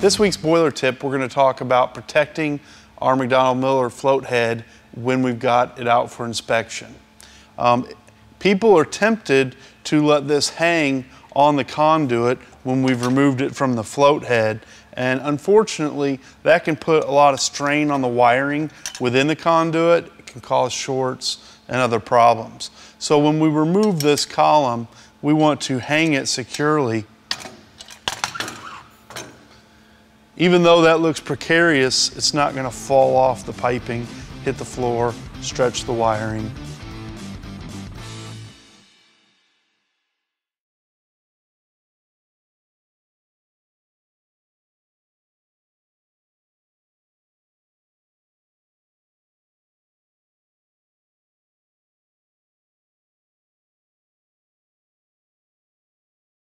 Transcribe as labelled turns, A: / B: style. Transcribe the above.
A: This week's boiler tip, we're going to talk about protecting our McDonnell Miller float head when we've got it out for inspection. Um, people are tempted to let this hang on the conduit when we've removed it from the float head and unfortunately that can put a lot of strain on the wiring within the conduit. It can cause shorts and other problems. So when we remove this column, we want to hang it securely. Even though that looks precarious, it's not gonna fall off the piping, hit the floor, stretch the wiring,